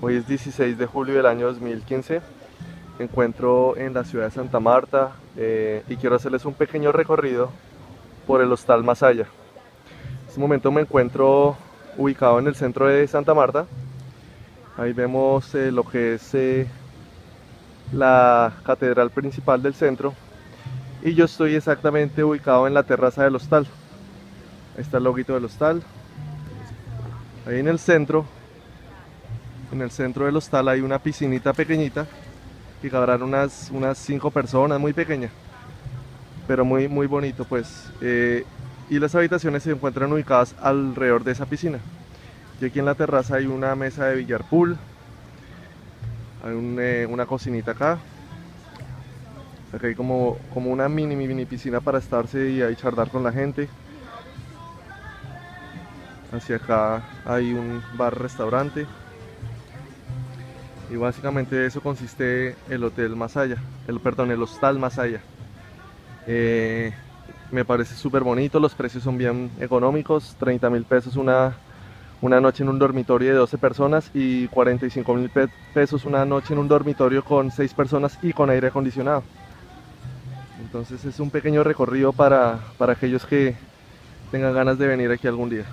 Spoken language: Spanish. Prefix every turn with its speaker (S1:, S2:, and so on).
S1: Hoy es 16 de julio del año 2015. Me encuentro en la ciudad de Santa Marta eh, y quiero hacerles un pequeño recorrido por el Hostal Masaya. En este momento me encuentro ubicado en el centro de Santa Marta. Ahí vemos eh, lo que es eh, la catedral principal del centro y yo estoy exactamente ubicado en la terraza del hostal. Ahí está el loguito del hostal. Ahí en el centro en el centro del hostal hay una piscinita pequeñita que cabrán unas, unas cinco personas, muy pequeña, pero muy, muy bonito pues. Eh, y las habitaciones se encuentran ubicadas alrededor de esa piscina. Y aquí en la terraza hay una mesa de billar pool, hay eh, una cocinita acá. Acá hay como, como una mini, mini piscina para estarse y ahí charlar con la gente. Hacia acá hay un bar restaurante y básicamente eso consiste el hotel Masaya, el perdón, el hostal Masaya. Eh, me parece súper bonito, los precios son bien económicos, 30 mil pesos una, una noche en un dormitorio de 12 personas y 45 mil pesos una noche en un dormitorio con 6 personas y con aire acondicionado. Entonces es un pequeño recorrido para, para aquellos que tengan ganas de venir aquí algún día.